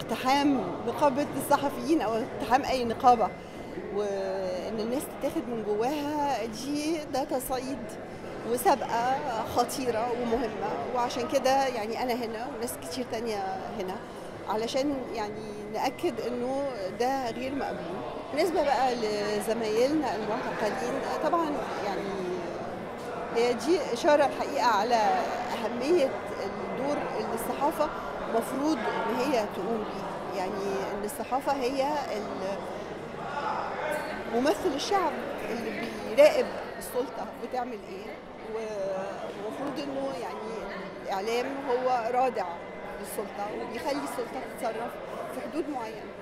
اقتحام نقابة الصحفيين أو اقتحام أي نقابة وإن الناس تتاخد من جواها دي ده تصعيد وسابقة خطيرة ومهمة. وعشان كده يعني أنا هنا وناس كتير تانية هنا علشان يعني نأكد إنه ده غير مقبول. بالنسبة بقى لزمايلنا المعتقلين طبعا يعني هي دي إشارة الحقيقة على أهمية الدور اللي الصحافة مفروض إن هي تقوم بيه. يعني إن الصحافة هي ممثل الشعب اللي بيراقب السلطة بتعمل إيه. ومفروض إنه يعني الإعلام هو رادع للسلطة وبيخلي السلطة تتصرف في حدود معينة.